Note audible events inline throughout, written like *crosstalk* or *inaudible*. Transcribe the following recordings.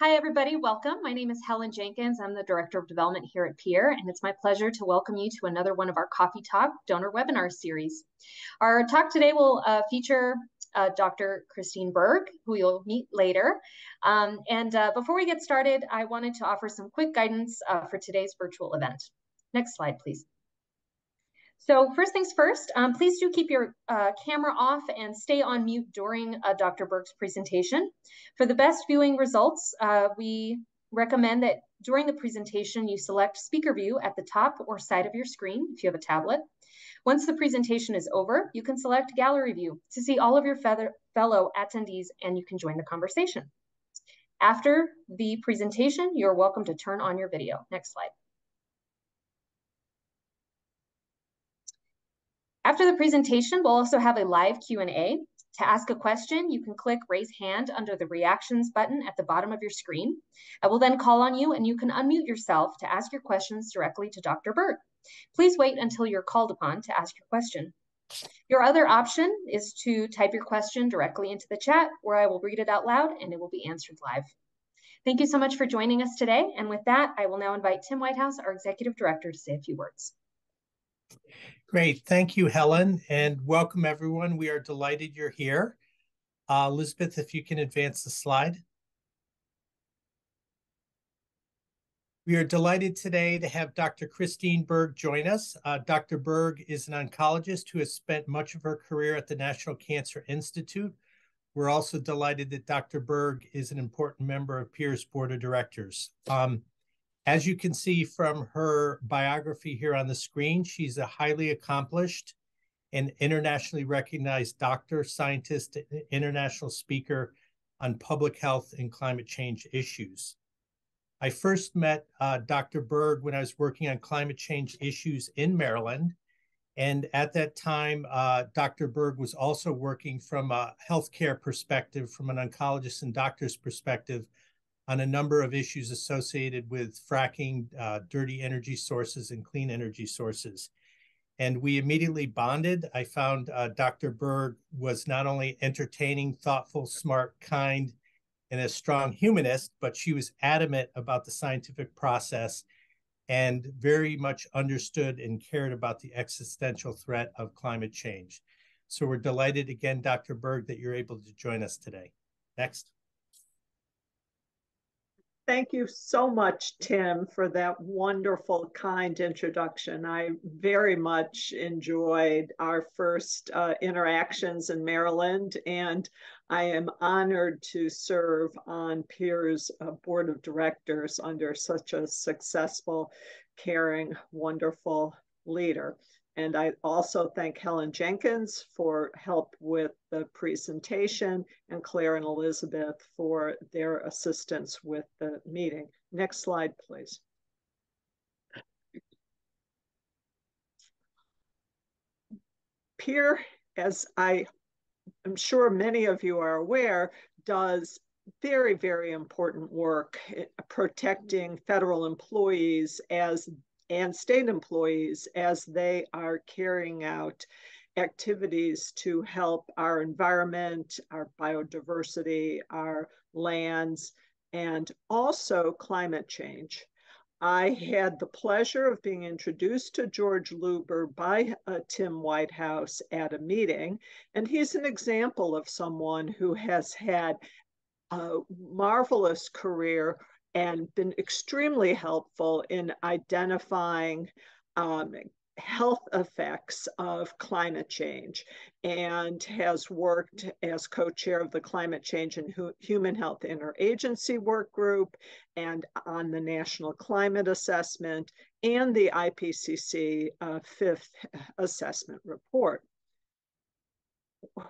Hi, everybody. Welcome. My name is Helen Jenkins. I'm the Director of Development here at PEER, and it's my pleasure to welcome you to another one of our Coffee Talk donor webinar series. Our talk today will uh, feature uh, Dr. Christine Berg, who you'll meet later. Um, and uh, before we get started, I wanted to offer some quick guidance uh, for today's virtual event. Next slide, please. So first things first, um, please do keep your uh, camera off and stay on mute during uh, Dr. Berg's presentation. For the best viewing results, uh, we recommend that during the presentation, you select speaker view at the top or side of your screen if you have a tablet. Once the presentation is over, you can select gallery view to see all of your fellow attendees and you can join the conversation. After the presentation, you're welcome to turn on your video. Next slide. After the presentation, we'll also have a live Q&A. To ask a question, you can click raise hand under the reactions button at the bottom of your screen. I will then call on you and you can unmute yourself to ask your questions directly to Dr. Berg. Please wait until you're called upon to ask your question. Your other option is to type your question directly into the chat where I will read it out loud and it will be answered live. Thank you so much for joining us today. And with that, I will now invite Tim Whitehouse, our Executive Director, to say a few words. Great. Thank you, Helen, and welcome everyone. We are delighted you're here. Uh, Elizabeth, if you can advance the slide. We are delighted today to have Dr. Christine Berg join us. Uh, Dr. Berg is an oncologist who has spent much of her career at the National Cancer Institute. We're also delighted that Dr. Berg is an important member of PEER's Board of Directors. Um, as you can see from her biography here on the screen, she's a highly accomplished and internationally recognized doctor, scientist, international speaker on public health and climate change issues. I first met uh, Dr. Berg when I was working on climate change issues in Maryland. And at that time, uh, Dr. Berg was also working from a healthcare perspective, from an oncologist and doctor's perspective, on a number of issues associated with fracking, uh, dirty energy sources, and clean energy sources. And we immediately bonded. I found uh, Dr. Berg was not only entertaining, thoughtful, smart, kind, and a strong humanist, but she was adamant about the scientific process and very much understood and cared about the existential threat of climate change. So we're delighted again, Dr. Berg, that you're able to join us today. Next. Thank you so much, Tim, for that wonderful, kind introduction. I very much enjoyed our first uh, interactions in Maryland, and I am honored to serve on PEER's uh, board of directors under such a successful, caring, wonderful leader. And I also thank Helen Jenkins for help with the presentation and Claire and Elizabeth for their assistance with the meeting. Next slide, please. PEER, as I am sure many of you are aware, does very, very important work protecting federal employees as and state employees as they are carrying out activities to help our environment, our biodiversity, our lands, and also climate change. I had the pleasure of being introduced to George Luber by uh, Tim Whitehouse at a meeting, and he's an example of someone who has had a marvelous career and been extremely helpful in identifying um, health effects of climate change and has worked as co-chair of the climate change and human health interagency work group and on the national climate assessment and the ipcc uh, fifth assessment report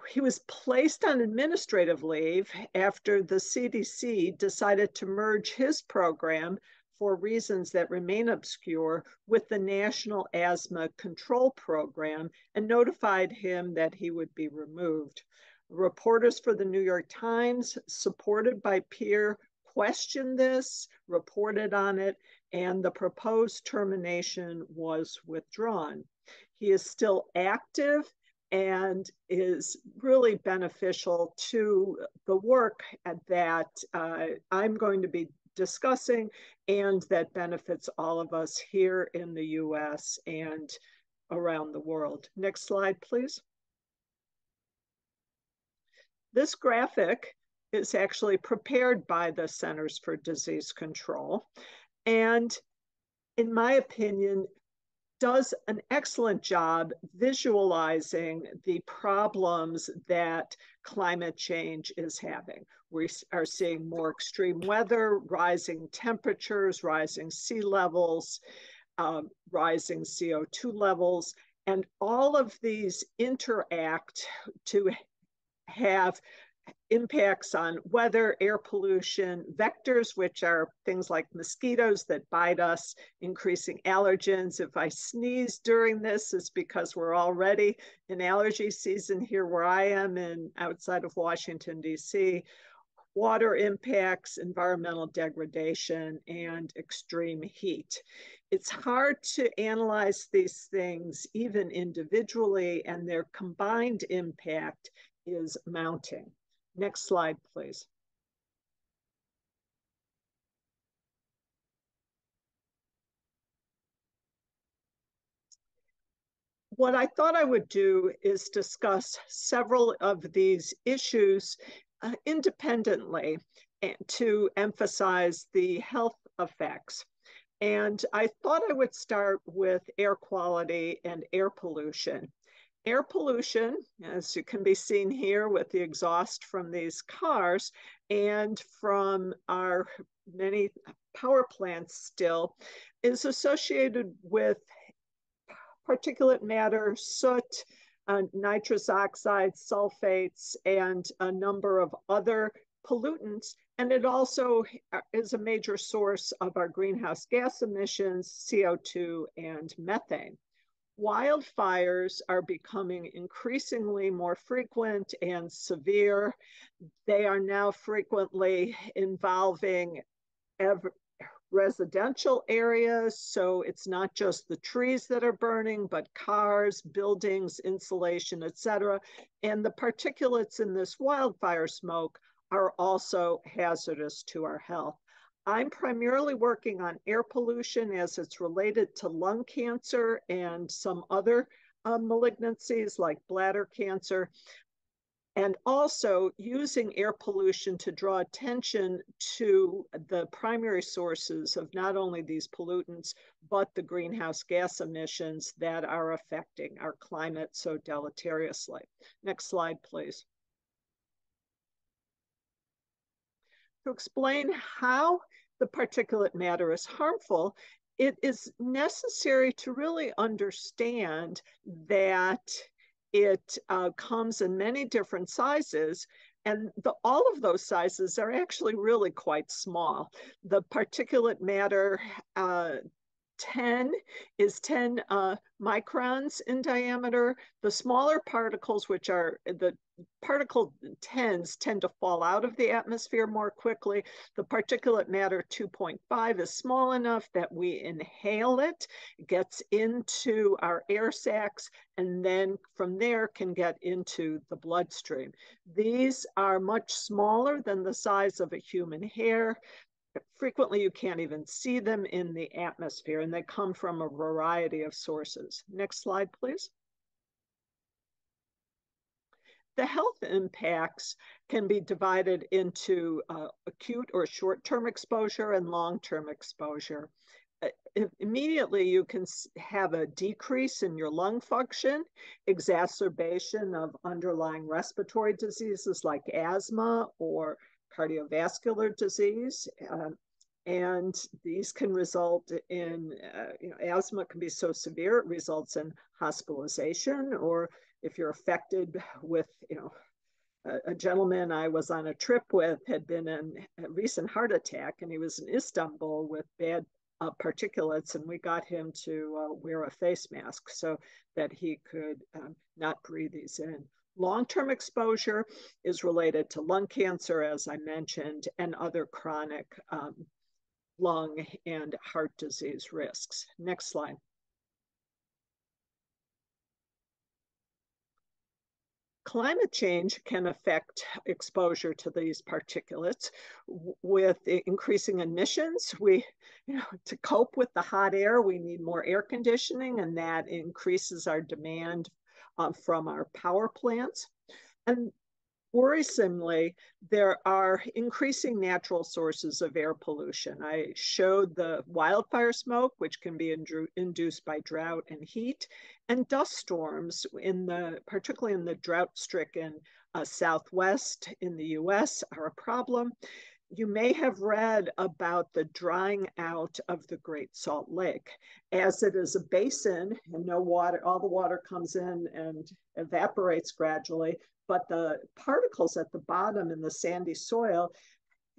he was placed on administrative leave after the CDC decided to merge his program for reasons that remain obscure with the National Asthma Control Program and notified him that he would be removed. Reporters for the New York Times, supported by PEER, questioned this, reported on it, and the proposed termination was withdrawn. He is still active and is really beneficial to the work that uh, I'm going to be discussing and that benefits all of us here in the US and around the world. Next slide, please. This graphic is actually prepared by the Centers for Disease Control. And in my opinion, does an excellent job visualizing the problems that climate change is having. We are seeing more extreme weather, rising temperatures, rising sea levels, um, rising CO2 levels, and all of these interact to have impacts on weather, air pollution, vectors, which are things like mosquitoes that bite us, increasing allergens. If I sneeze during this, it's because we're already in allergy season here where I am and outside of Washington, D.C. Water impacts, environmental degradation, and extreme heat. It's hard to analyze these things even individually, and their combined impact is mounting. Next slide, please. What I thought I would do is discuss several of these issues uh, independently to emphasize the health effects. And I thought I would start with air quality and air pollution. Air pollution, as you can be seen here with the exhaust from these cars and from our many power plants still, is associated with particulate matter, soot, uh, nitrous oxide, sulfates, and a number of other pollutants. And it also is a major source of our greenhouse gas emissions, CO2 and methane wildfires are becoming increasingly more frequent and severe. They are now frequently involving residential areas. So it's not just the trees that are burning, but cars, buildings, insulation, etc. And the particulates in this wildfire smoke are also hazardous to our health. I'm primarily working on air pollution as it's related to lung cancer and some other uh, malignancies like bladder cancer, and also using air pollution to draw attention to the primary sources of not only these pollutants, but the greenhouse gas emissions that are affecting our climate so deleteriously. Next slide, please. To explain how the particulate matter is harmful, it is necessary to really understand that it uh, comes in many different sizes and the, all of those sizes are actually really quite small. The particulate matter uh, 10 is 10 uh, microns in diameter. The smaller particles, which are the particle 10s, tend to fall out of the atmosphere more quickly. The particulate matter 2.5 is small enough that we inhale it, gets into our air sacs, and then from there can get into the bloodstream. These are much smaller than the size of a human hair frequently you can't even see them in the atmosphere and they come from a variety of sources. Next slide, please. The health impacts can be divided into uh, acute or short-term exposure and long-term exposure. Uh, immediately you can have a decrease in your lung function, exacerbation of underlying respiratory diseases like asthma or cardiovascular disease. Uh, and these can result in, uh, you know, asthma can be so severe it results in hospitalization, or if you're affected with, you know, a, a gentleman I was on a trip with had been in a recent heart attack, and he was in Istanbul with bad uh, particulates, and we got him to uh, wear a face mask so that he could um, not breathe these in. Long-term exposure is related to lung cancer, as I mentioned, and other chronic um, lung and heart disease risks. Next slide. Climate change can affect exposure to these particulates with increasing emissions. We, you know, to cope with the hot air, we need more air conditioning, and that increases our demand uh, from our power plants. And worrisomely, there are increasing natural sources of air pollution. I showed the wildfire smoke, which can be induced by drought and heat, and dust storms in the, particularly in the drought-stricken uh, Southwest in the U.S. are a problem. You may have read about the drying out of the Great Salt Lake. As it is a basin and no water, all the water comes in and evaporates gradually, but the particles at the bottom in the sandy soil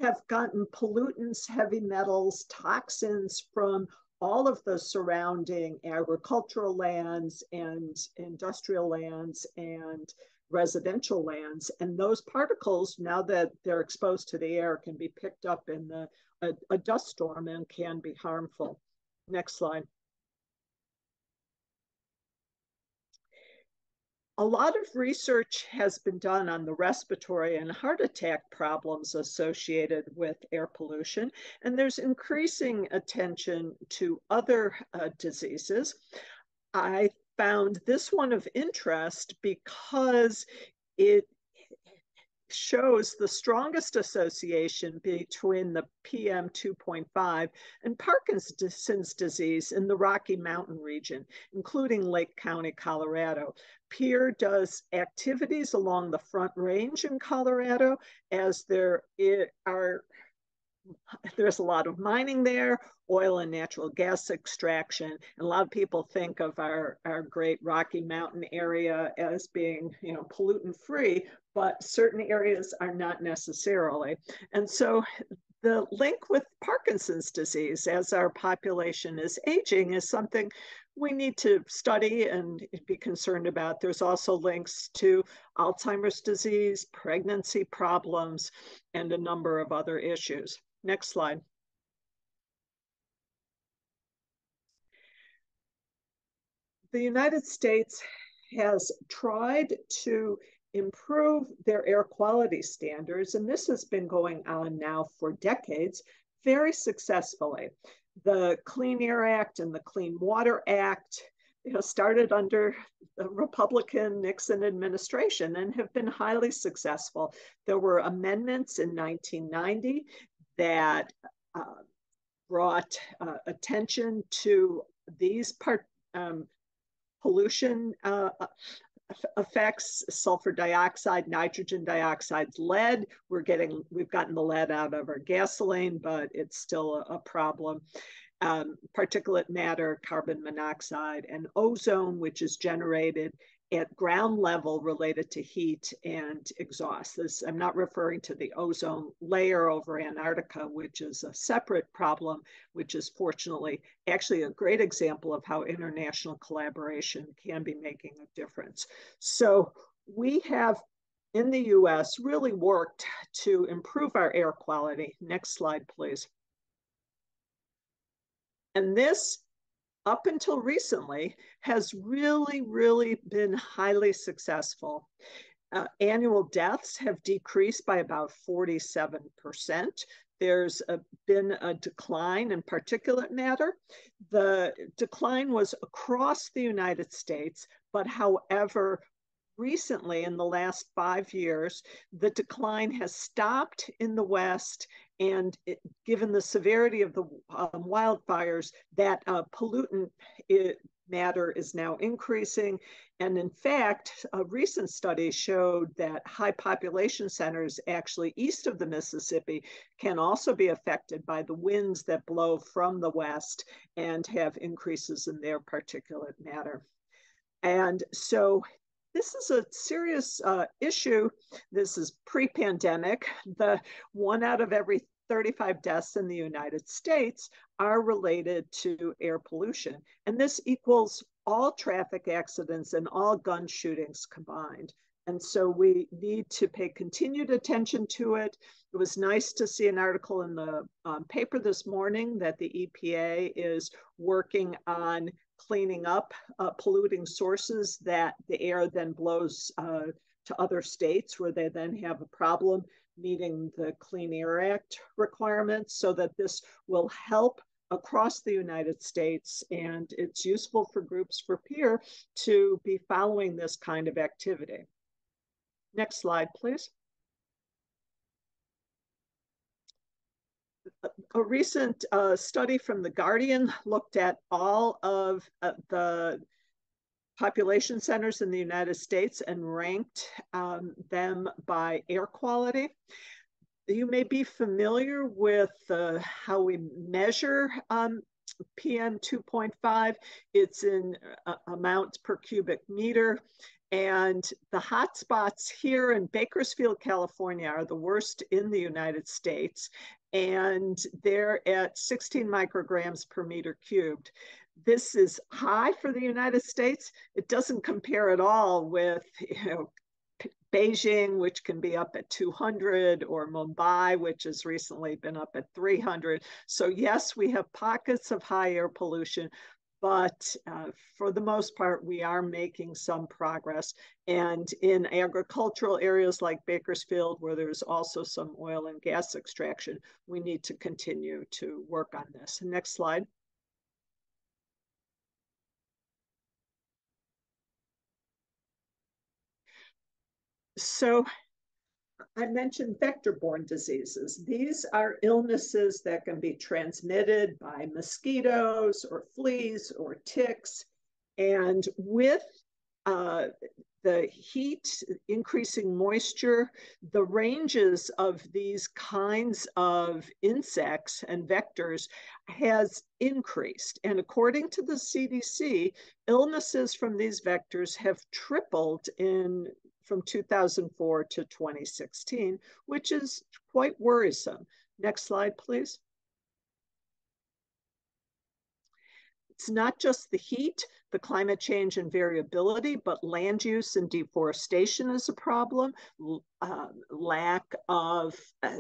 have gotten pollutants, heavy metals, toxins from all of the surrounding agricultural lands and industrial lands and residential lands. And those particles, now that they're exposed to the air, can be picked up in the, a, a dust storm and can be harmful. Next slide. A lot of research has been done on the respiratory and heart attack problems associated with air pollution, and there's increasing attention to other uh, diseases. I found this one of interest because it shows the strongest association between the PM 2.5 and Parkinson's disease in the Rocky Mountain region, including Lake County, Colorado. PEER does activities along the Front Range in Colorado as there are there's a lot of mining there, oil and natural gas extraction. And a lot of people think of our, our great Rocky Mountain area as being, you know, pollutant free, but certain areas are not necessarily. And so the link with Parkinson's disease as our population is aging is something we need to study and be concerned about. There's also links to Alzheimer's disease, pregnancy problems, and a number of other issues. Next slide. The United States has tried to improve their air quality standards, and this has been going on now for decades very successfully. The Clean Air Act and the Clean Water Act you know, started under the Republican Nixon administration and have been highly successful. There were amendments in 1990 that uh, brought uh, attention to these part um, pollution uh, effects sulfur dioxide nitrogen dioxide lead. We're getting we've gotten the lead out of our gasoline but it's still a, a problem. Um, particulate matter carbon monoxide and ozone which is generated at ground level related to heat and exhaust. This, I'm not referring to the ozone layer over Antarctica, which is a separate problem, which is fortunately actually a great example of how international collaboration can be making a difference. So we have in the US really worked to improve our air quality. Next slide, please. And this up until recently has really, really been highly successful. Uh, annual deaths have decreased by about 47%. There's a, been a decline in particulate matter. The decline was across the United States, but however, recently in the last five years, the decline has stopped in the West and it, given the severity of the um, wildfires, that uh, pollutant it, matter is now increasing. And in fact, a recent study showed that high population centers actually east of the Mississippi can also be affected by the winds that blow from the west and have increases in their particulate matter. And so this is a serious uh, issue. This is pre-pandemic. The one out of every 35 deaths in the United States are related to air pollution. And this equals all traffic accidents and all gun shootings combined. And so we need to pay continued attention to it. It was nice to see an article in the um, paper this morning that the EPA is working on cleaning up uh, polluting sources that the air then blows uh, to other states where they then have a problem meeting the Clean Air Act requirements so that this will help across the United States and it's useful for groups for peer to be following this kind of activity. Next slide, please. A recent uh, study from The Guardian looked at all of uh, the population centers in the United States and ranked um, them by air quality. You may be familiar with uh, how we measure um, PM 2.5. It's in uh, amounts per cubic meter. And the hotspots here in Bakersfield, California are the worst in the United States and they're at 16 micrograms per meter cubed. This is high for the United States. It doesn't compare at all with you know, Beijing, which can be up at 200, or Mumbai, which has recently been up at 300. So, yes, we have pockets of high air pollution, but uh, for the most part, we are making some progress. And in agricultural areas like Bakersfield, where there's also some oil and gas extraction, we need to continue to work on this. Next slide. So I mentioned vector-borne diseases. These are illnesses that can be transmitted by mosquitoes or fleas or ticks. And with uh, the heat, increasing moisture, the ranges of these kinds of insects and vectors has increased. And according to the CDC, illnesses from these vectors have tripled in from 2004 to 2016, which is quite worrisome. Next slide, please. It's not just the heat, the climate change and variability, but land use and deforestation is a problem. Uh, lack of uh,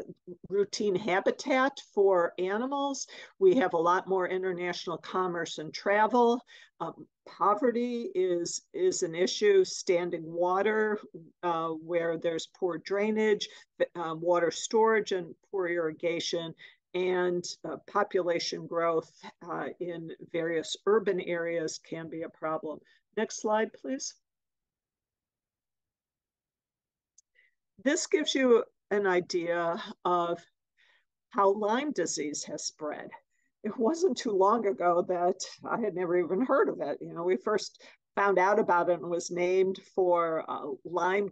routine habitat for animals. We have a lot more international commerce and travel. Um, poverty is, is an issue. Standing water, uh, where there's poor drainage, um, water storage, and poor irrigation and uh, population growth uh, in various urban areas can be a problem. Next slide, please. This gives you an idea of how Lyme disease has spread. It wasn't too long ago that I had never even heard of it. You know, we first found out about it and was named for uh, Lyme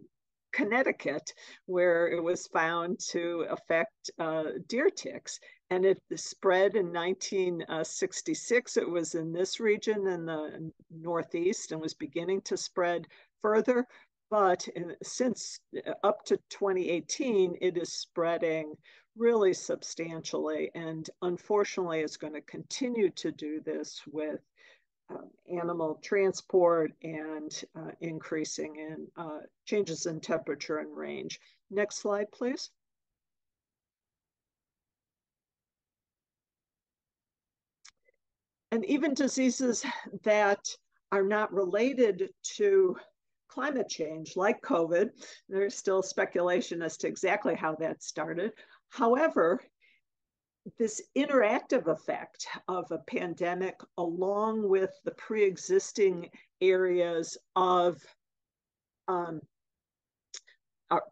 Connecticut, where it was found to affect uh, deer ticks. And it spread in 1966. It was in this region in the Northeast and was beginning to spread further. But in, since uh, up to 2018, it is spreading really substantially. And unfortunately, it's going to continue to do this with uh, animal transport and uh, increasing in uh, changes in temperature and range. Next slide, please. And even diseases that are not related to climate change, like COVID, there's still speculation as to exactly how that started. However, this interactive effect of a pandemic, along with the pre existing areas of um,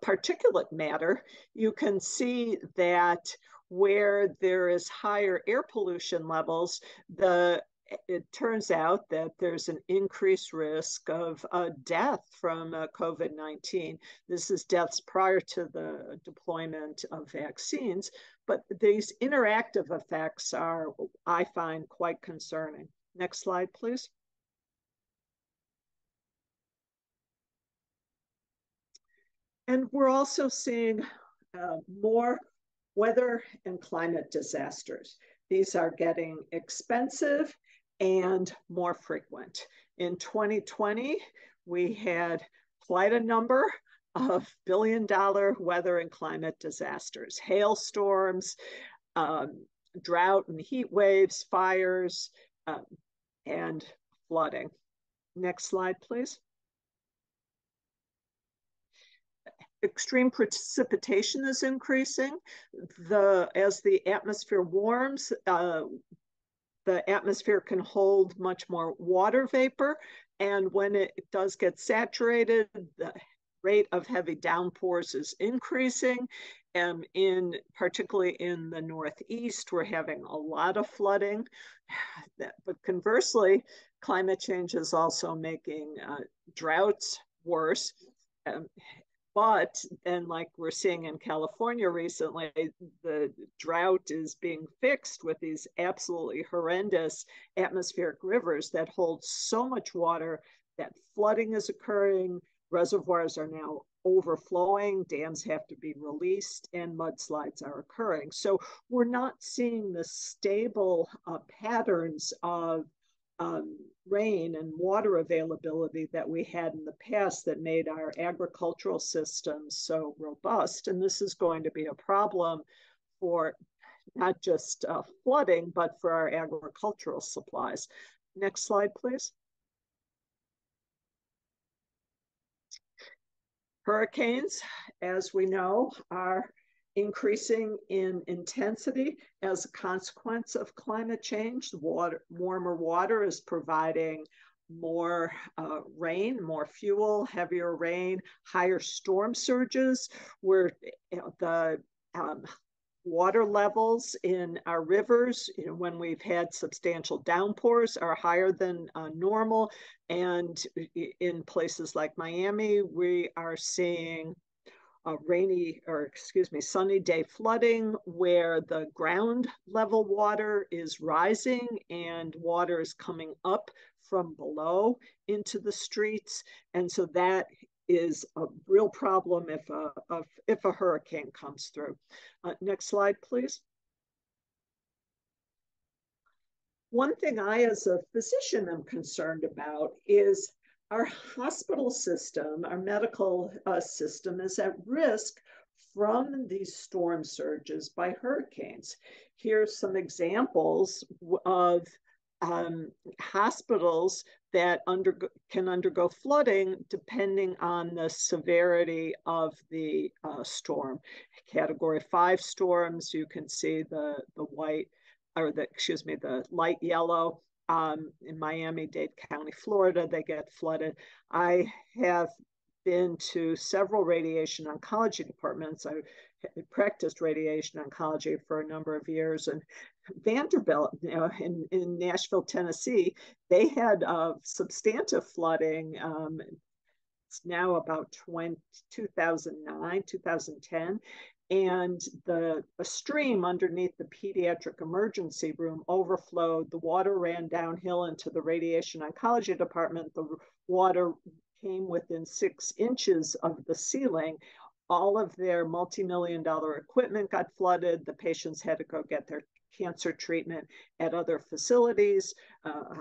particulate matter, you can see that where there is higher air pollution levels, the it turns out that there's an increased risk of uh, death from uh, COVID 19. This is deaths prior to the deployment of vaccines, but these interactive effects are, I find, quite concerning. Next slide, please. And we're also seeing uh, more weather and climate disasters. These are getting expensive and more frequent. In 2020, we had quite a number of billion dollar weather and climate disasters, hailstorms, um, drought and heat waves, fires, um, and flooding. Next slide, please. extreme precipitation is increasing. The as the atmosphere warms, uh, the atmosphere can hold much more water vapor, and when it does get saturated, the rate of heavy downpours is increasing. And in particularly in the Northeast, we're having a lot of flooding. *sighs* But conversely, climate change is also making uh, droughts worse. Um, but then, like we're seeing in California recently, the drought is being fixed with these absolutely horrendous atmospheric rivers that hold so much water that flooding is occurring, reservoirs are now overflowing, dams have to be released, and mudslides are occurring. So we're not seeing the stable uh, patterns of um, rain and water availability that we had in the past that made our agricultural systems so robust. And this is going to be a problem for not just uh, flooding, but for our agricultural supplies. Next slide, please. Hurricanes, as we know, are increasing in intensity as a consequence of climate change. The water, warmer water is providing more uh, rain, more fuel, heavier rain, higher storm surges, where you know, the um, water levels in our rivers, you know, when we've had substantial downpours, are higher than uh, normal. And in places like Miami, we are seeing rainy or excuse me sunny day flooding where the ground level water is rising and water is coming up from below into the streets and so that is a real problem if a, if a hurricane comes through. Uh, next slide, please. One thing I, as a physician, am concerned about is our hospital system, our medical uh, system is at risk from these storm surges by hurricanes. Here's some examples of um, hospitals that undergo, can undergo flooding depending on the severity of the uh, storm. Category five storms, you can see the, the white, or the, excuse me, the light yellow um, in Miami Dade County, Florida, they get flooded. I have been to several radiation oncology departments. I practiced radiation oncology for a number of years, and Vanderbilt, you know, in, in Nashville, Tennessee, they had uh, substantive flooding. Um, it's now about 20, 2009, 2010 and the a stream underneath the pediatric emergency room overflowed. The water ran downhill into the radiation oncology department. The water came within six inches of the ceiling. All of their multi-million dollar equipment got flooded. The patients had to go get their cancer treatment at other facilities. Uh,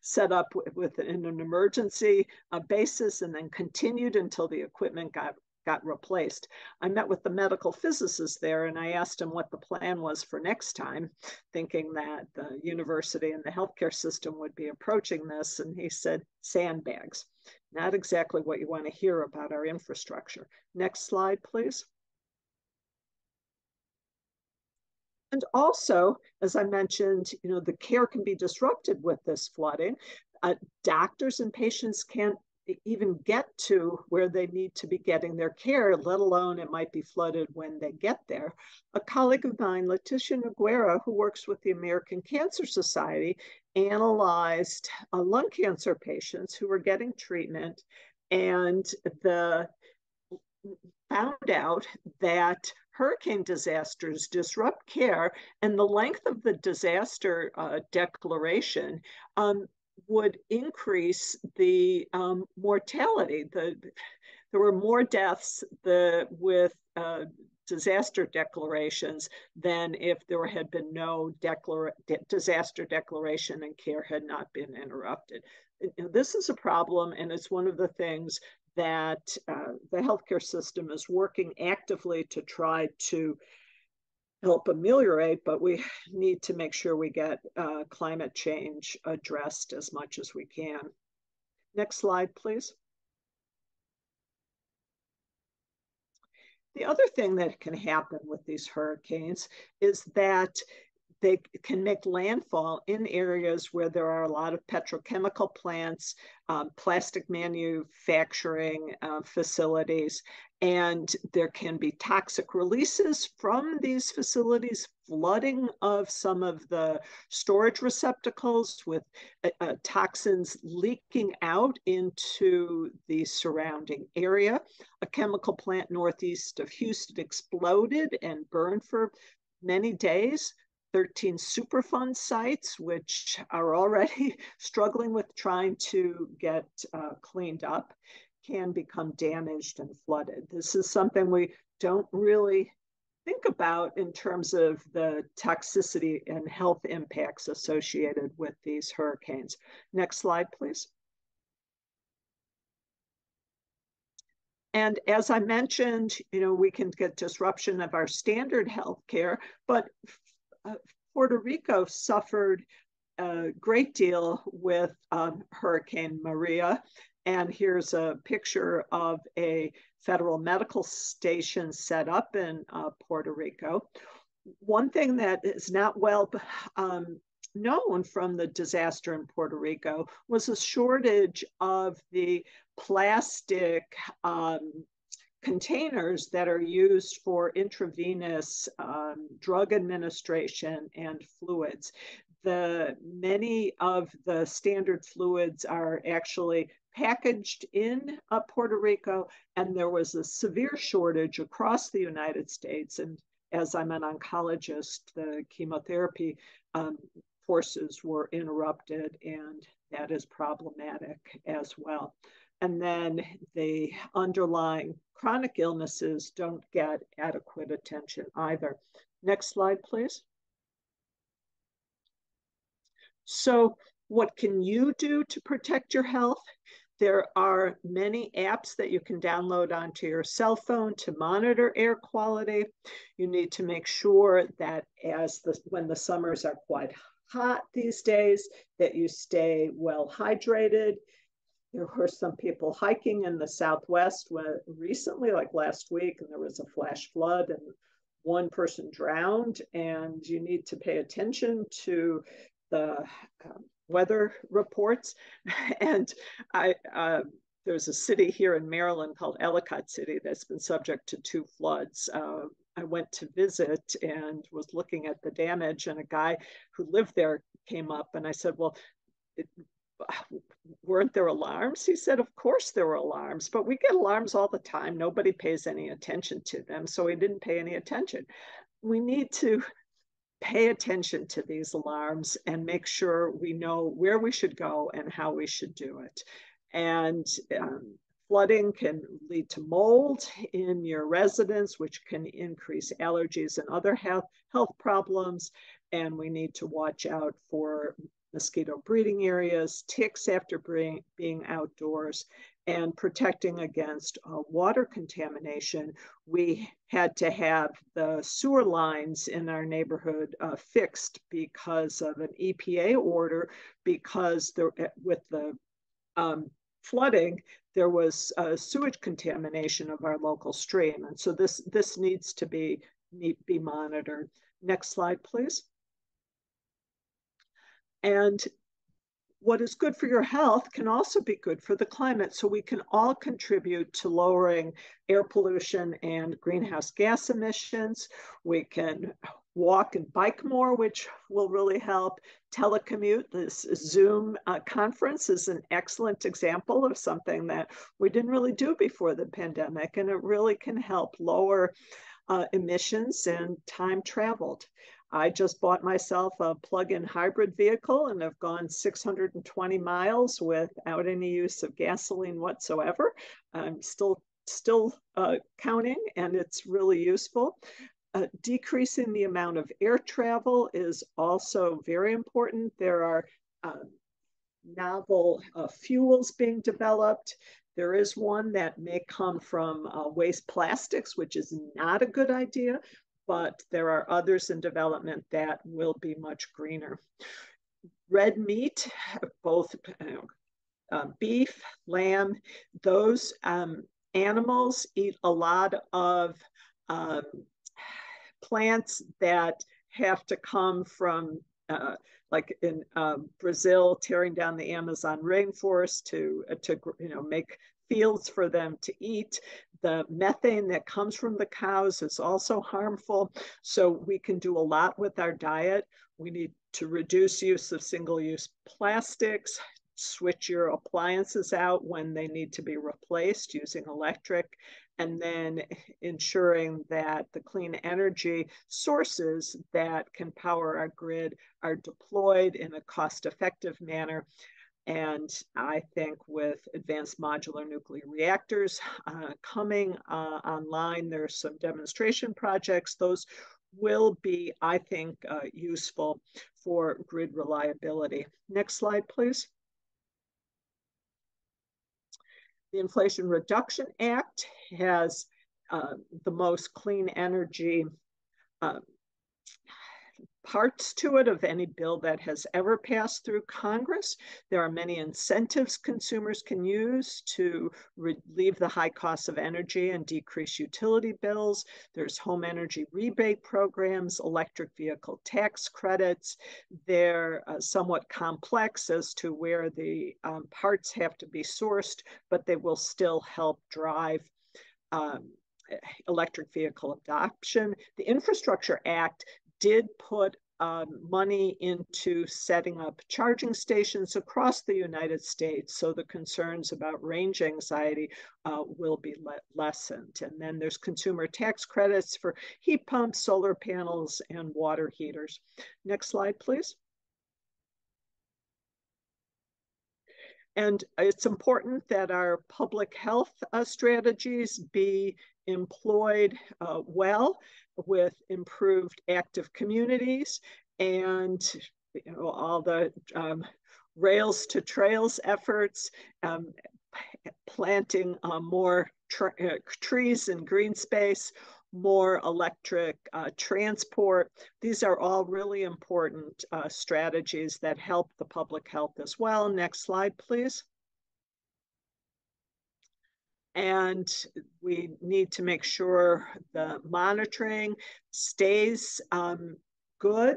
set up with, an emergency uh, basis and then continued until the equipment got got replaced. I met with the medical physicist there and I asked him what the plan was for next time, thinking that the university and the healthcare system would be approaching this. And he said, sandbags. Not exactly what you want to hear about our infrastructure. Next slide, please. And also, as I mentioned, you know, the care can be disrupted with this flooding. Uh, doctors and patients can't even get to where they need to be getting their care, let alone it might be flooded when they get there. A colleague of mine, Leticia Nogueira, who works with the American Cancer Society, analyzed uh, lung cancer patients who were getting treatment and the found out that hurricane disasters disrupt care and the length of the disaster uh, declaration um, would increase the um, mortality. The, there were more deaths the, with uh, disaster declarations than if there had been no declara- de- disaster declaration and care had not been interrupted. This is a problem, and it's one of the things that uh, the healthcare system is working actively to try to help ameliorate, but we need to make sure we get uh, climate change addressed as much as we can. Next slide, please. The other thing that can happen with these hurricanes is that they can make landfall in areas where there are a lot of petrochemical plants, um, plastic manufacturing uh, facilities, and there can be toxic releases from these facilities, flooding of some of the storage receptacles with uh, uh, toxins leaking out into the surrounding area. A chemical plant northeast of Houston exploded and burned for many days. 13 Superfund sites, which are already *laughs* struggling with trying to get uh, cleaned up, can become damaged and flooded. This is something we don't really think about in terms of the toxicity and health impacts associated with these hurricanes. Next slide, please. And as I mentioned, you know, we can get disruption of our standard health care, but Puerto Rico suffered a great deal with um, Hurricane Maria. And here's a picture of a federal medical station set up in uh, Puerto Rico. One thing that is not well um, known from the disaster in Puerto Rico was a shortage of the plastic um, containers that are used for intravenous um, drug administration and fluids. The many of the standard fluids are actually packaged in uh, Puerto Rico, and there was a severe shortage across the United States. And as I'm an oncologist, the chemotherapy um, courses were interrupted, and that is problematic as well and then the underlying chronic illnesses don't get adequate attention either. Next slide, please. So what can you do to protect your health? There are many apps that you can download onto your cell phone to monitor air quality. You need to make sure that as the when the summers are quite hot these days, that you stay well hydrated there were some people hiking in the Southwest recently, like last week, and there was a flash flood and one person drowned. And you need to pay attention to the um, weather reports. *laughs* and I, uh, there's a city here in Maryland called Ellicott City that's been subject to two floods. Uh, I went to visit and was looking at the damage, and a guy who lived there came up, and I said, "Well, it, weren't there alarms? He said, Of course there were alarms, but we get alarms all the time. Nobody pays any attention to them. So he didn't pay any attention. We need to pay attention to these alarms and make sure we know where we should go and how we should do it. And um, flooding can lead to mold in your residence, which can increase allergies and other health, health problems. And we need to watch out for mosquito breeding areas, ticks after being outdoors, and protecting against uh, water contamination, we had to have the sewer lines in our neighborhood uh, fixed because of an EPA order, because eh, with the um, flooding, there was sewage contamination of our local stream. And so this, this needs to be, need, be monitored. Next slide, please. And what is good for your health can also be good for the climate. So we can all contribute to lowering air pollution and greenhouse gas emissions. We can walk and bike more, which will really help. Telecommute, this Zoom uh, conference is an excellent example of something that we didn't really do before the pandemic, and it really can help lower uh, emissions and time traveled. I just bought myself a plug-in hybrid vehicle and have gone 620 miles without any use of gasoline whatsoever. I'm still still uh, counting and it's really useful. Uh, decreasing the amount of air travel is also very important. There are uh, novel fuels being developed. There is one that may come from uh, waste plastics, which is not a good idea, but there are others in development that will be much greener. Red meat, both uh, beef, lamb, those um, animals eat a lot of um, plants that have to come from uh, like in um, Brazil, tearing down the Amazon rainforest to uh, to you know make fields for them to eat. The methane that comes from the cows is also harmful. So we can do a lot with our diet. We need to reduce use of single-use plastics, switch your appliances out when they need to be replaced using electric, and then ensuring that the clean energy sources that can power our grid are deployed in a cost effective manner. And I think with advanced modular nuclear reactors uh, coming uh, online, there's some demonstration projects. Those will be, I think, uh, useful for grid reliability. Next slide, please. The Inflation Reduction Act has uh, the most clean energy uh, parts to it of any bill that has ever passed through Congress. There are many incentives consumers can use to relieve the high costs of energy and decrease utility bills. There's home energy rebate programs, electric vehicle tax credits. They're uh, somewhat complex as to where the um, parts have to be sourced, but they will still help drive um, electric vehicle adoption. The Infrastructure Act did put um, money into setting up charging stations across the United States. So the concerns about range anxiety uh, will be le lessened. And then there's consumer tax credits for heat pumps, solar panels, and water heaters. Next slide, please. And it's important that our public health uh, strategies be employed uh, well with improved active communities and you know, all the um, rails to trails efforts, um, planting uh, more uh, trees and green space, more electric uh, transport. These are all really important uh, strategies that help the public health as well. Next slide, please. And we need to make sure the monitoring stays um, good.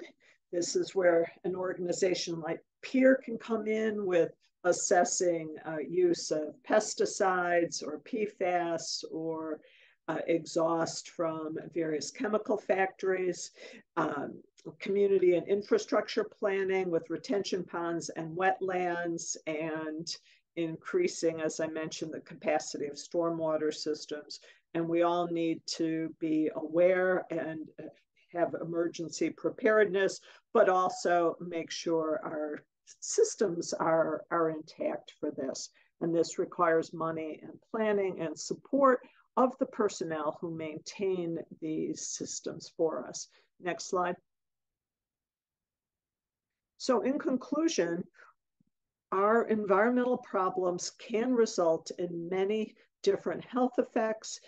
This is where an organization like PEER can come in with assessing uh, use of pesticides or PFAS or uh, exhaust from various chemical factories, um, community and infrastructure planning with retention ponds and wetlands, and increasing, as I mentioned, the capacity of stormwater systems. And we all need to be aware and uh, have emergency preparedness, but also make sure our systems are, are intact for this. And this requires money and planning and support of the personnel who maintain these systems for us. Next slide. So in conclusion, our environmental problems can result in many different health effects,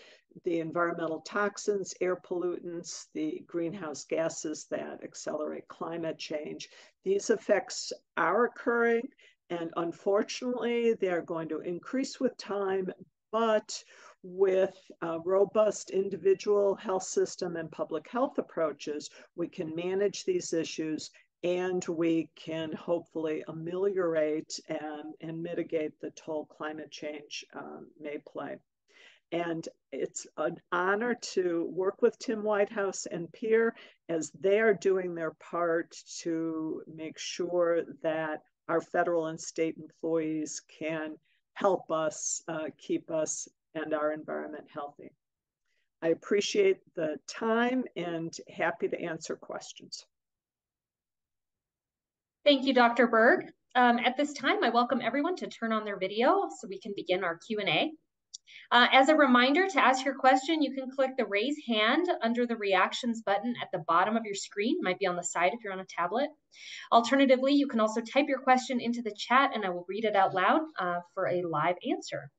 the environmental toxins, air pollutants, the greenhouse gases that accelerate climate change. These effects are occurring, and unfortunately, they are going to increase with time, but with robust individual health system and public health approaches, we can manage these issues and we can hopefully ameliorate and, and mitigate the toll climate change um, may play. And it's an honor to work with Tim Whitehouse and PEER as they are doing their part to make sure that our federal and state employees can help us uh, keep us and our environment healthy. I appreciate the time and happy to answer questions. Thank you, Dr. Berg. Um, at this time, I welcome everyone to turn on their video so we can begin our Q&A. Uh, as a reminder, to ask your question, you can click the raise hand under the reactions button at the bottom of your screen. It might be on the side if you're on a tablet. Alternatively, you can also type your question into the chat and I will read it out loud uh, for a live answer.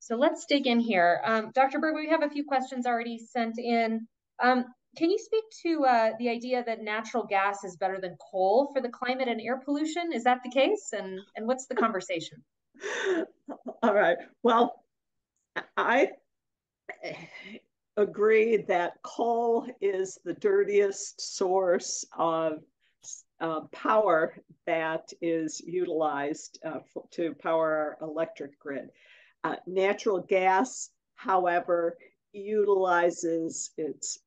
So let's dig in here. Um, Dr. Berg, we have a few questions already sent in. Um, can you speak to uh, the idea that natural gas is better than coal for the climate and air pollution? Is that the case? And, and what's the conversation? *laughs* All right. Well, I agree that coal is the dirtiest source of uh, power that is utilized uh, to power our electric grid. Uh, natural gas, however, utilizes its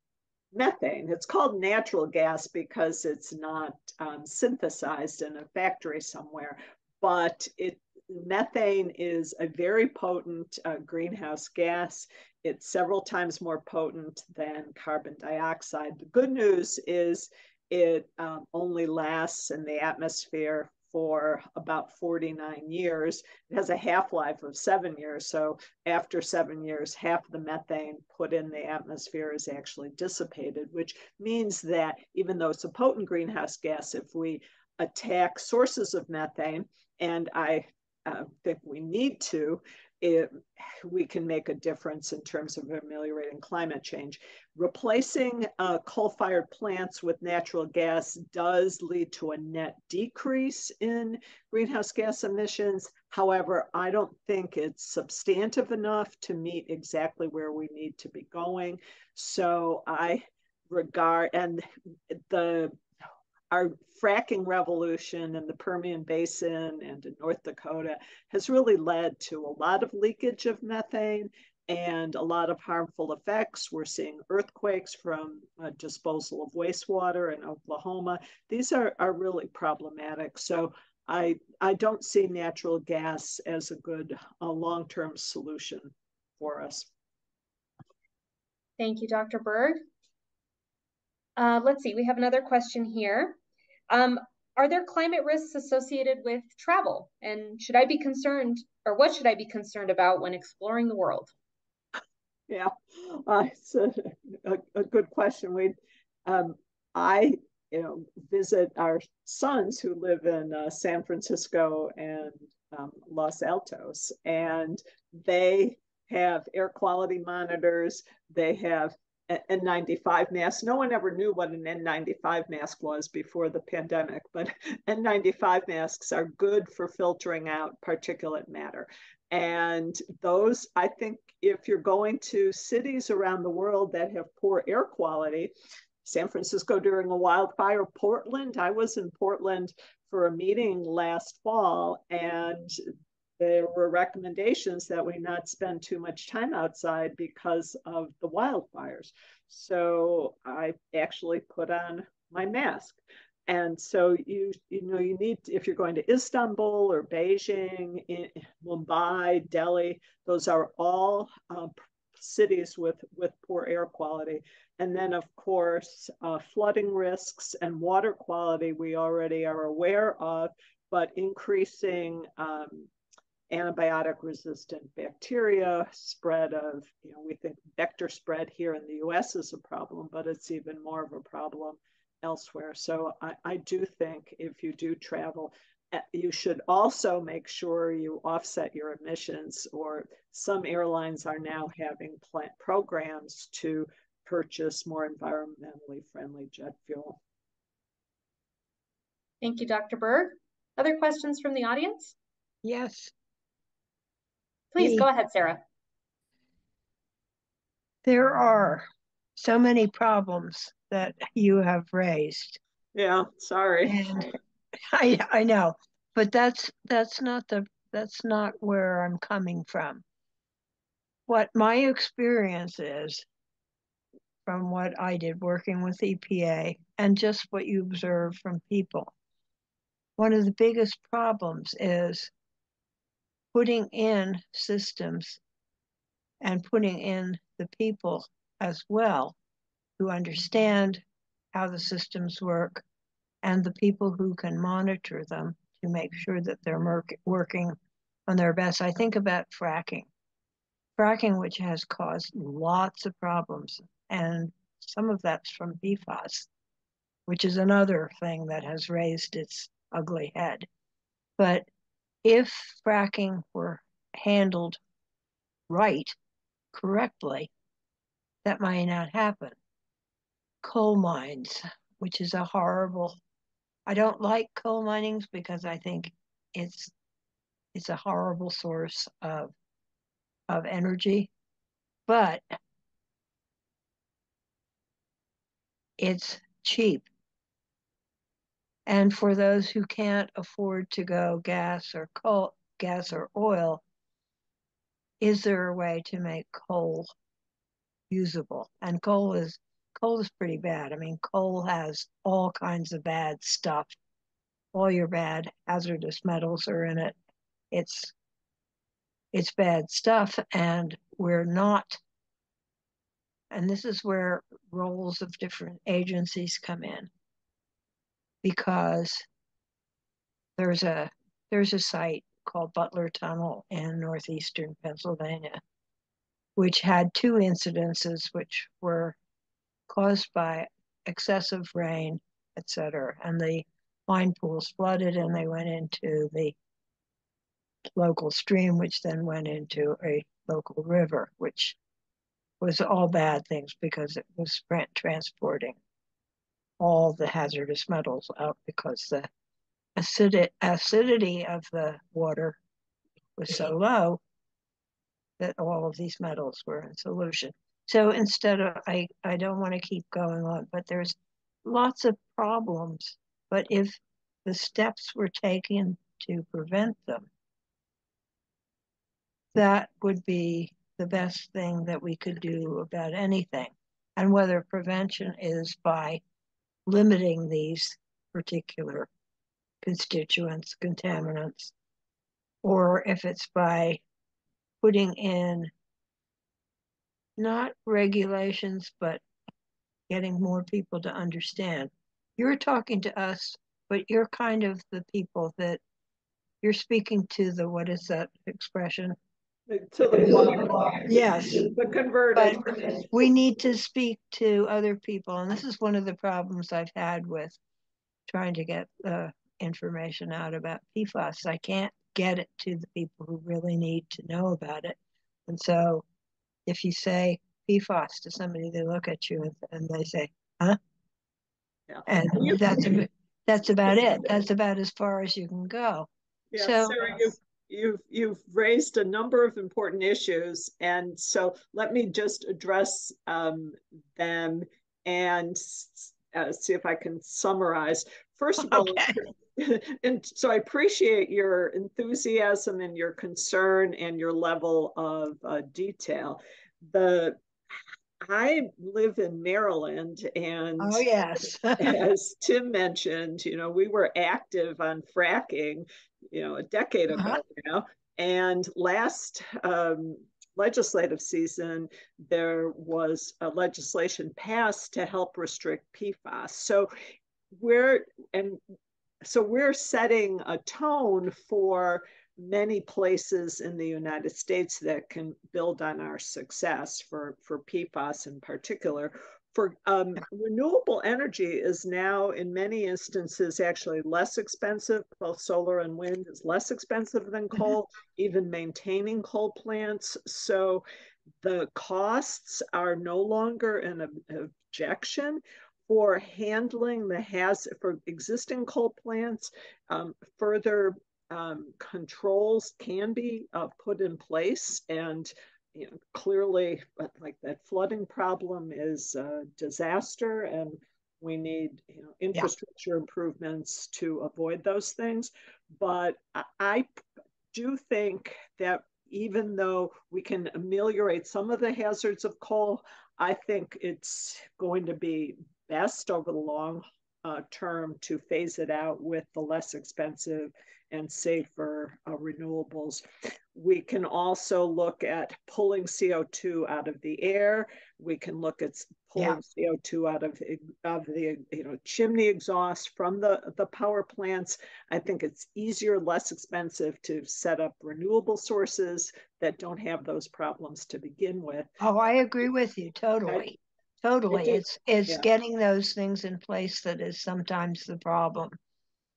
methane. It's called natural gas because it's not um, synthesized in a factory somewhere, but it methane is a very potent uh, greenhouse gas. It's several times more potent than carbon dioxide. The good news is it um, only lasts in the atmosphere for about 49 years. It has a half life of seven years. So, after seven years, half the methane put in the atmosphere is actually dissipated, which means that even though it's a potent greenhouse gas, if we attack sources of methane, and I uh, think we need to, it, we can make a difference in terms of ameliorating climate change. Replacing uh, coal fired plants with natural gas does lead to a net decrease in greenhouse gas emissions. However, I don't think it's substantive enough to meet exactly where we need to be going. So I regard, and the our fracking revolution in the Permian Basin and in North Dakota has really led to a lot of leakage of methane and a lot of harmful effects. We're seeing earthquakes from uh, disposal of wastewater in Oklahoma. These are, are really problematic. So I, I don't see natural gas as a good uh, long term solution for us. Thank you, Dr. Berg. Uh, let's see, we have another question here. Um, are there climate risks associated with travel? And should I be concerned, or what should I be concerned about when exploring the world? Yeah, uh, it's a, a, a, good question. We, um, I, you know, visit our sons who live in uh, San Francisco and um, Los Altos, and they have air quality monitors. They have N95 mask. No one ever knew what an N95 mask was before the pandemic, but *laughs* N95 masks are good for filtering out particulate matter. And those, I think, if you're going to cities around the world that have poor air quality, San Francisco during a wildfire, Portland, I was in Portland for a meeting last fall, and there were recommendations that we not spend too much time outside because of the wildfires. So I actually put on my mask. And so you you know you need if you're going to Istanbul or Beijing, Mumbai, Delhi, those are all uh, cities with with poor air quality. And then of course uh, flooding risks and water quality we already are aware of, but increasing um, antibiotic resistant bacteria, spread of, you know, we think vector spread here in the US is a problem, but it's even more of a problem elsewhere. So I, I do think if you do travel, eh, you should also make sure you offset your emissions, or some airlines are now having plant programs to purchase more environmentally friendly jet fuel. Thank you, Dr. Berg. Other questions from the audience? Yes. Please go ahead, Sarah. There are so many problems that you have raised. Yeah, sorry. And *laughs* I I know, but that's that's not the that's not where I'm coming from. What my experience is from what I did working with EPA and just what you observe from people. One of the biggest problems is putting in systems and putting in the people as well who understand how the systems work and the people who can monitor them to make sure that they're working on their best. I think about fracking. Fracking, which has caused lots of problems, and some of that's from PFAS, which is another thing that has raised its ugly head. But if fracking were handled right, correctly, that might not happen. Coal mines, which is a horrible, I don't like coal minings because I think it's it's a horrible source of of energy. But it's cheap. And for those who can't afford to go gas or coal, gas or oil, is there a way to make coal usable? And coal is coal is pretty bad. I mean, coal has all kinds of bad stuff. All your bad hazardous metals are in it. It's it's bad stuff, and we're not. And this is where roles of different agencies come in because there's a there's a site called Butler Tunnel in northeastern Pennsylvania, which had two incidences which were caused by excessive rain, etc. And the mine pools flooded and they went into the local stream, which then went into a local river, which was all bad things because it was transporting all the hazardous metals out because the acidi acidity of the water was so mm-hmm. low that all of these metals were in solution. So instead of, I, I don't want to keep going on, but there's lots of problems. But if the steps were taken to prevent them, that would be the best thing that we could do about anything. And whether prevention is by limiting these particular constituents, contaminants, or if it's by putting in not regulations, but getting more people to understand. You're talking to us, but you're kind of the people that you're speaking to the, what is that expression? To the yes, the converted. But we need to speak to other people, and this is one of the problems I've had with trying to get the information out about PFAS. I can't get it to the people who really need to know about it, and so if you say PFAS to somebody, they look at you and, and they say, "Huh?" Yeah. And that's that's about it. That's about as far as you can go. Yeah, so, Sarah, you've, you've you've raised a number of important issues, and so let me just address um, them and uh, see if I can summarize. First of all, okay. *laughs* and so I appreciate your enthusiasm and your concern and your level of uh, detail. The I live in Maryland, and oh yes, *laughs* as Tim mentioned, you know we were active on fracking, you know, a decade ago uh-huh. now. And last um, legislative season, there was a legislation passed to help restrict PFAS. So we're and so we're setting a tone for many places in the United States that can build on our success for, for PFAS in particular. For um, renewable energy is now in many instances actually less expensive. Both solar and wind is less expensive than mm-hmm. coal, even maintaining coal plants. So the costs are no longer an objection for handling the hazard for existing coal plants. Um, further um, controls can be uh, put in place and you know, clearly like that flooding problem is a disaster and we need you know infrastructure yeah. improvements to avoid those things but i do think that even though we can ameliorate some of the hazards of coal i think it's going to be best over the long uh, term to phase it out with the less expensive and safer uh, renewables. We can also look at pulling CO2 out of the air. We can look at pulling yeah. CO2 out of, of the you know chimney exhaust from the, the power plants. I think it's easier, less expensive to set up renewable sources that don't have those problems to begin with. Oh, I agree with you totally. Totally. It's it's yeah. getting those things in place that is sometimes the problem.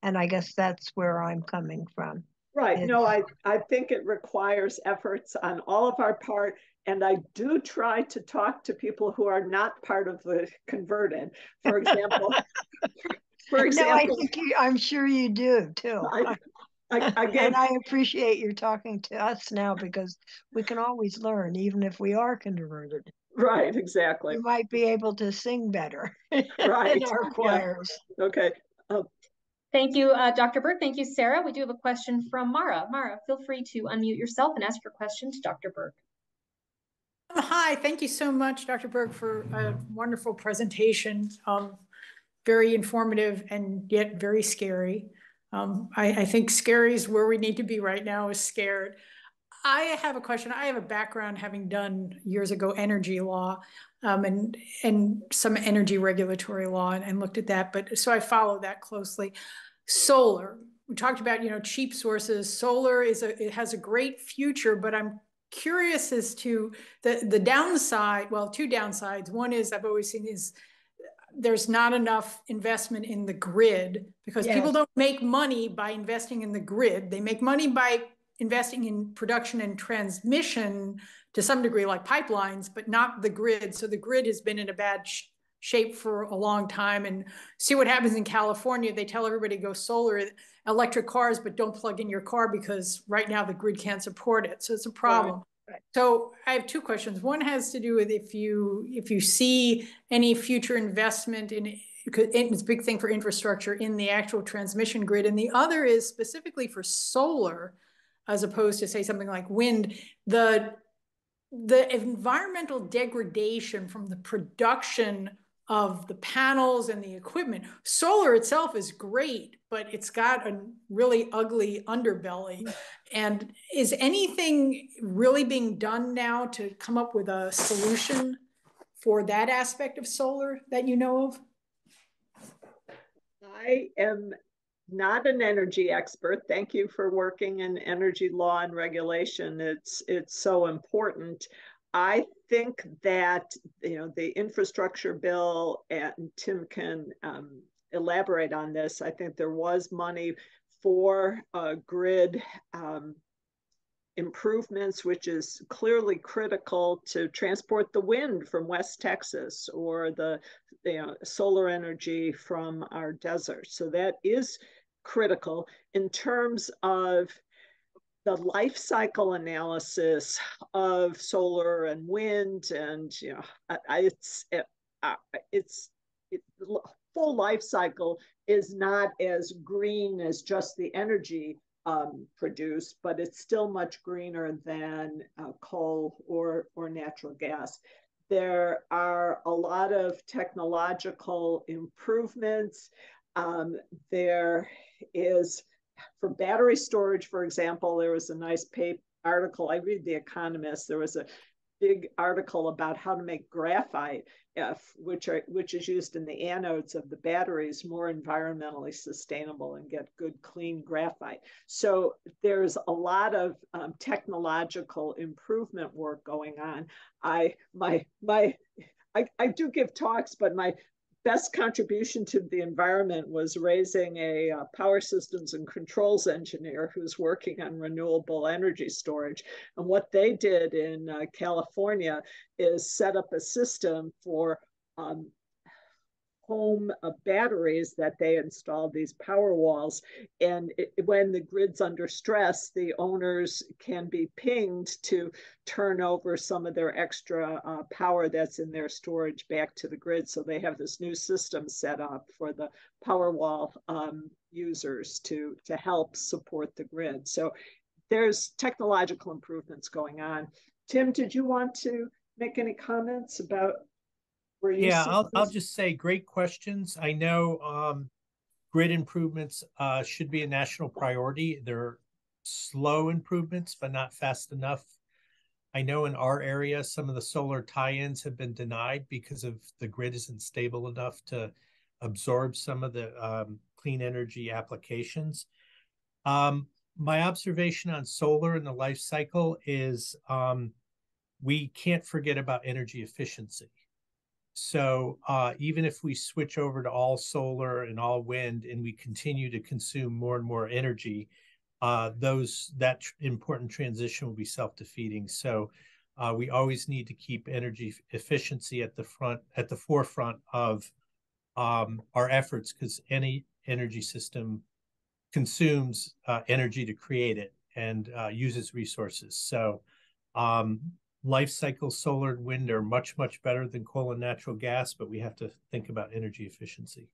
And I guess that's where I'm coming from. Right. It's, no, I, I think it requires efforts on all of our part. And I do try to talk to people who are not part of the converted. For example, *laughs* for example, no, I think you, I'm sure you do too. I, *laughs* I, again, and I appreciate you talking to us now because we can always learn, even if we are converted. Right, exactly. We might be able to sing better *laughs* right. in our choirs. Yeah. Okay. Uh, Thank you, uh, Dr. Berg. Thank you, Sarah. We do have a question from Mara. Mara, feel free to unmute yourself and ask your question to Dr. Berg. Hi, thank you so much, Dr. Berg, for a wonderful presentation. Um, very informative and yet very scary. Um, I, I, think scary is where we need to be right now is scared. I have a question. I have a background having done years ago energy law um, and and some energy regulatory law and, and looked at that. But so I follow that closely. Solar. We talked about you know cheap sources. Solar is a it has a great future, but I'm curious as to the the downside. Well, two downsides. One is I've always seen is there's not enough investment in the grid because yes. people don't make money by investing in the grid. They make money by investing in production and transmission to some degree, like pipelines, but not the grid. So the grid has been in a bad sh shape for a long time. And see what happens in California. They tell everybody go solar, electric cars, but don't plug in your car because right now the grid can't support it. So it's a problem. Right. So I have two questions. One has to do with if you if you see any future investment in it's a big thing for infrastructure in the actual transmission grid, and the other is specifically for solar, as opposed to say something like wind. The the environmental degradation from the production of the panels and the equipment. Solar itself is great, but it's got a really ugly underbelly. And is anything really being done now to come up with a solution for that aspect of solar that you know of? I am not an energy expert. Thank you for working in energy law and regulation. It's it's so important. I think that you know the infrastructure bill, and Tim can um, elaborate on this. I think there was money for grid um, improvements, which is clearly critical to transport the wind from West Texas or the you know, solar energy from our desert. So that is critical in terms of the life cycle analysis of solar and wind and you know it's it, it's it, full life cycle is not as green as just the energy um, produced, but it's still much greener than uh, coal or, or natural gas. There are a lot of technological improvements. Um, there is, for battery storage, for example, there was a nice paper article. I read The Economist. There was a big article about how to make graphite, F, which are which is used in the anodes of the batteries, more environmentally sustainable and get good clean graphite. So there's a lot of um, technological improvement work going on. I my my I, I do give talks, but my best contribution to the environment was raising a uh, power systems and controls engineer who's working on renewable energy storage. And what they did in uh, California is set up a system for um, home uh, batteries that they installed these power walls. And it, when the grid's under stress the owners can be pinged to turn over some of their extra uh, power that's in their storage back to the grid. So they have this new system set up for the power wall um, users to to help support the grid. So there's technological improvements going on. Tim did you want to make any comments about yeah, I'll, I'll just say great questions. I know um, grid improvements uh, should be a national priority. They're slow improvements, but not fast enough. I know in our area, some of the solar tie-ins have been denied because of the grid isn't stable enough to absorb some of the um, clean energy applications. Um, my observation on solar and the life cycle is um, we can't forget about energy efficiency. So uh, even if we switch over to all solar and all wind, and we continue to consume more and more energy, uh, those that tr- important transition will be self-defeating. So uh, we always need to keep energy efficiency at the front, at the forefront of um, our efforts, because any energy system consumes uh, energy to create it and uh, uses resources. So um, life cycle solar and wind are much, much better than coal and natural gas, but we have to think about energy efficiency.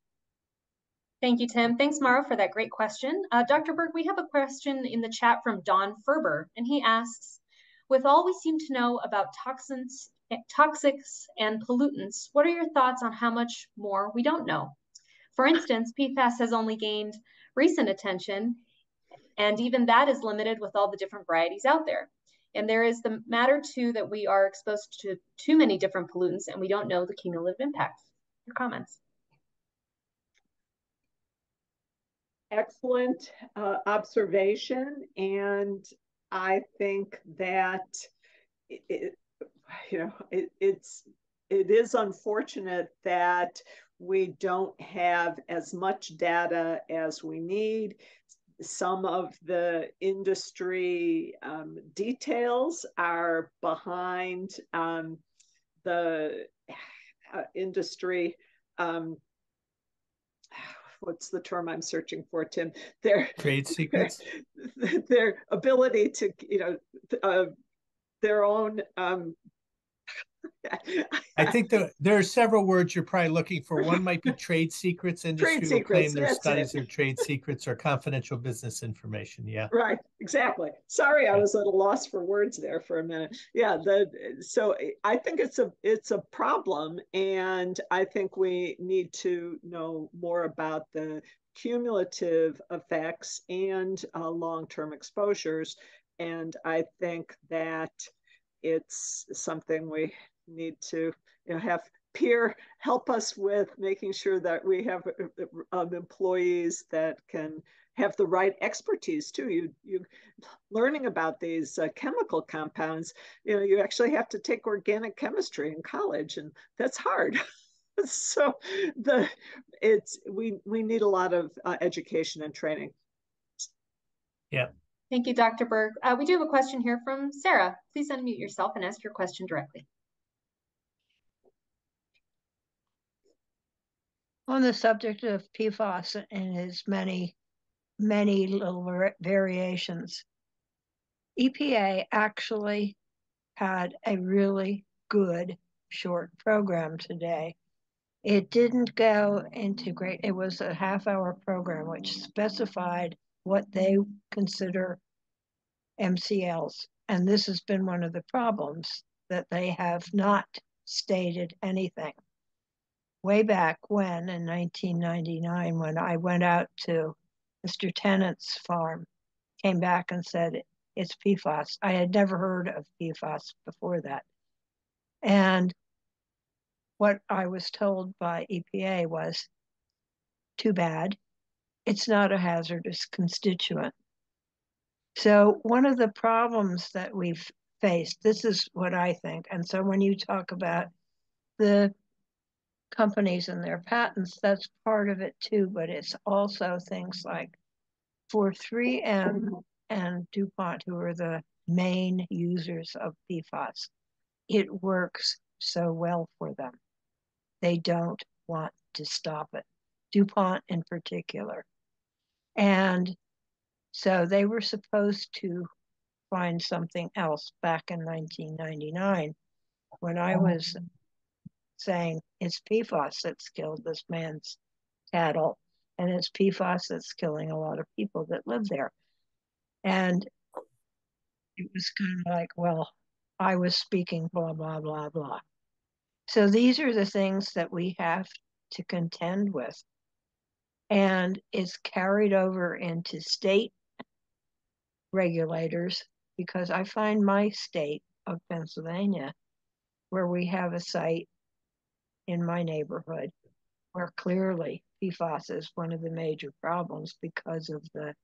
Thank you, Tim. Thanks, Mara, for that great question. Uh, Dr. Berg, we have a question in the chat from Don Ferber, and he asks, with all we seem to know about toxins, toxics and pollutants, what are your thoughts on how much more we don't know? For instance, PFAS has only gained recent attention, and even that is limited with all the different varieties out there. And there is the matter too that we are exposed to too many different pollutants and we don't know the cumulative impacts. Your comments. Excellent uh, observation. And I think that it, you know, it, it's, it is unfortunate that we don't have as much data as we need some of the industry um, details are behind um, the uh, industry. Um, what's the term I'm searching for, Tim? Their *laughs* trade secrets. Their, their ability to, you know, uh, their own um, I think the, there are several words you're probably looking for. One might be *laughs* trade secrets. Industry trade will claim their studies are trade secrets or confidential business information. Yeah. Right. Exactly. Sorry, I was at a loss for words there for a minute. Yeah. The so I think it's a it's a problem, and I think we need to know more about the cumulative effects and uh, long term exposures. And I think that it's something we need to you know, have PEER help us with making sure that we have um, employees that can have the right expertise too. You you learning about these uh, chemical compounds. You know, you actually have to take organic chemistry in college, and that's hard. *laughs* so the it's we we need a lot of uh, education and training. Yeah. Thank you, Dr. Berg. Uh, we do have a question here from Sarah. Please unmute yourself and ask your question directly. On the subject of PFAS and its many, many little variations, EPA actually had a really good short program today. It didn't go into great, it was a half hour program which specified what they consider MCLs. And this has been one of the problems that they have not stated anything way back when in 1999 when I went out to Mr. Tennant's farm, came back and said it's PFAS. I had never heard of PFAS before that. And what I was told by EPA was too bad. It's not a hazardous constituent. So, one of the problems that we've faced, this is what I think. And so, when you talk about the companies and their patents, that's part of it too, but it's also things like for 3M and DuPont, who are the main users of PFAS, it works so well for them. They don't want to stop it, DuPont in particular. And so they were supposed to find something else back in 1999 when I oh. was saying it's PFAS that's killed this man's cattle, and it's PFAS that's killing a lot of people that live there. And it was kind of like, well, I was speaking blah, blah, blah, blah. So these are the things that we have to contend with. And it's carried over into state regulators because I find my state of Pennsylvania, where we have a site in my neighborhood where clearly PFAS is one of the major problems because of the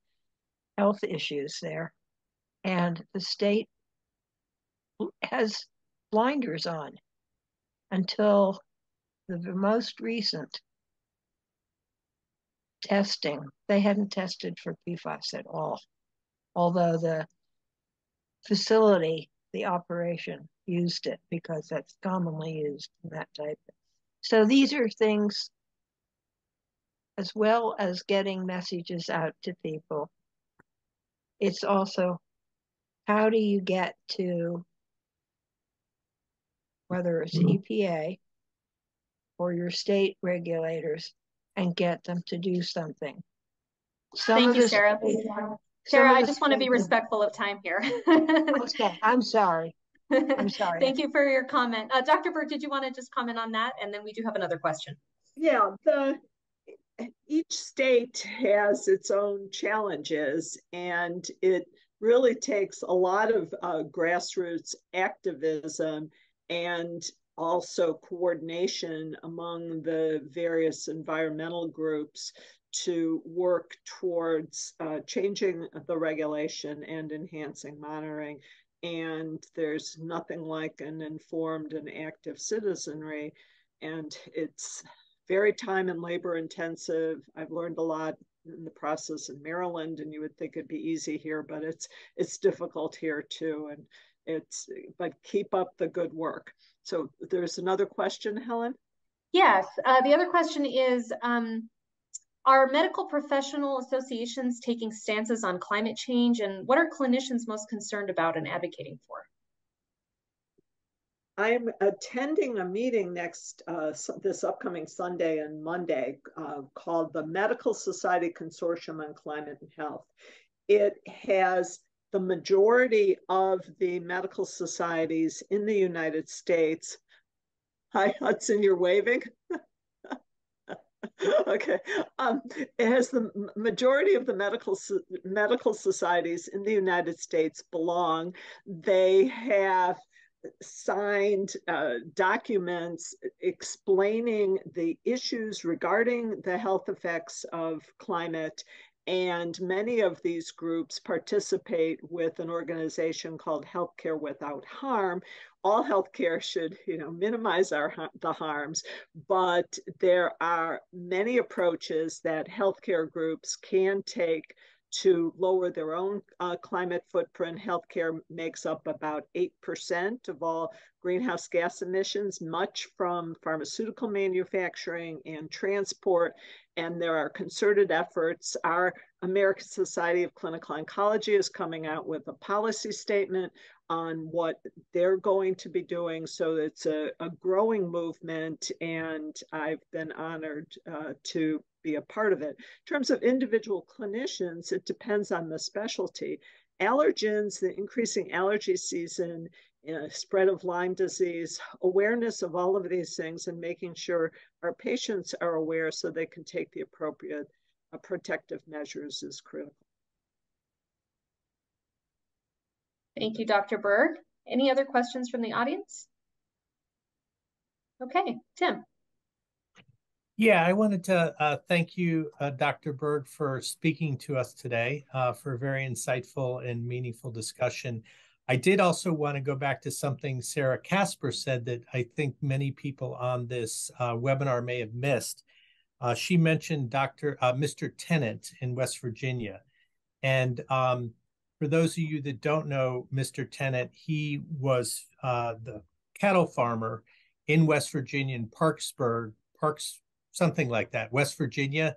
health issues there. And the state has blinders on until the most recent testing. They hadn't tested for PFAS at all, although the facility, the operation, used it because that's commonly used in that type of so these are things as well as getting messages out to people. It's also how do you get to whether it's EPA mm-hmm. or your state regulators, and get them to do something. Some Thank you, this, Sarah. Sarah, I just want to be respectful of time here. *laughs* okay, I'm sorry. I'm *laughs* sorry. Thank you for your comment. Uh, Dr. Berg, did you want to just comment on that? And then we do have another question. Yeah, the each state has its own challenges, and it really takes a lot of uh, grassroots activism and also coordination among the various environmental groups to work towards uh, changing the regulation and enhancing monitoring. And there's nothing like an informed and active citizenry. And it's very time and labor intensive. I've learned a lot in the process in Maryland, and you would think it'd be easy here, but it's it's difficult here too. And it's but keep up the good work. So there's another question, Helen. Yes, uh, the other question is. Um, are medical professional associations taking stances on climate change and what are clinicians most concerned about and advocating for? I'm attending a meeting next uh, this upcoming Sunday and Monday uh, called the Medical Society Consortium on Climate and Health. It has the majority of the medical societies in the United States. Hi, Hudson, you're waving. *laughs* *laughs* okay. Um, it has the majority of the medical medical societies in the United States belong. They have signed uh, documents explaining the issues regarding the health effects of climate. And many of these groups participate with an organization called Healthcare Without Harm. All healthcare should, you know, minimize our the harms, but there are many approaches that healthcare groups can take to lower their own uh, climate footprint. Healthcare makes up about 8% of all greenhouse gas emissions, much from pharmaceutical manufacturing and transport. And there are concerted efforts. Our American Society of Clinical Oncology is coming out with a policy statement on what they're going to be doing. So it's a, a growing movement, and I've been honored uh, to be a part of it. In terms of individual clinicians, it depends on the specialty. Allergens, the increasing allergy season, uh, spread of Lyme disease, awareness of all of these things, and making sure our patients are aware so they can take the appropriate uh, protective measures is critical. Thank you, Dr. Berg. Any other questions from the audience? Okay, Tim. Yeah, I wanted to uh, thank you, uh, Dr. Berg, for speaking to us today uh, for a very insightful and meaningful discussion. I did also want to go back to something Sarah Casper said that I think many people on this uh, webinar may have missed. Uh, she mentioned Dr. Uh, Mr. Tennant in West Virginia. And um, for those of you that don't know Mr. Tennant, he was the cattle farmer in West Virginia in Parksburg, Parks, something like that. West Virginia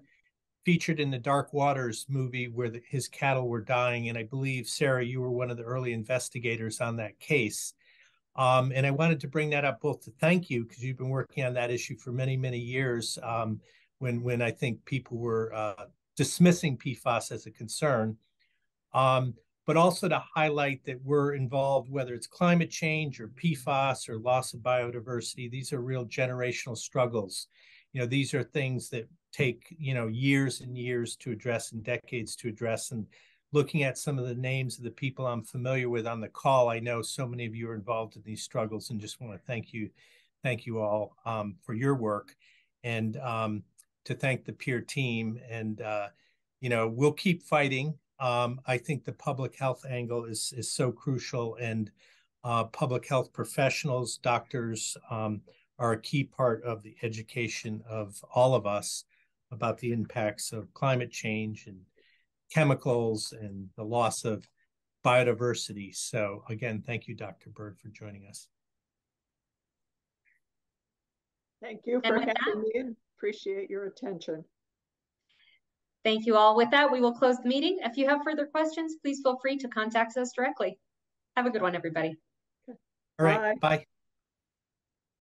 featured in the Dark Waters movie where the, his cattle were dying. And I believe, Sarah, you were one of the early investigators on that case. Um, and I wanted to bring that up both to thank you because you've been working on that issue for many, many years um, when, when I think people were uh, dismissing PFAS as a concern. Um, but also to highlight that we're involved, whether it's climate change or PFAS or loss of biodiversity, these are real generational struggles. You know these are things that take you know years and years to address and decades to address and looking at some of the names of the people i'm familiar with on the call i know so many of you are involved in these struggles and just want to thank you thank you all um, for your work and um, to thank the PEER team and uh, you know we'll keep fighting um, i think the public health angle is is so crucial and uh, public health professionals doctors um, are a key part of the education of all of us about the impacts of climate change and chemicals and the loss of biodiversity. So again, thank you, Dr. Berg, for joining us. Thank you for having that, me. Appreciate your attention. Thank you all. With that, we will close the meeting. If you have further questions, please feel free to contact us directly. Have a good one, everybody. All right. Bye. Bye.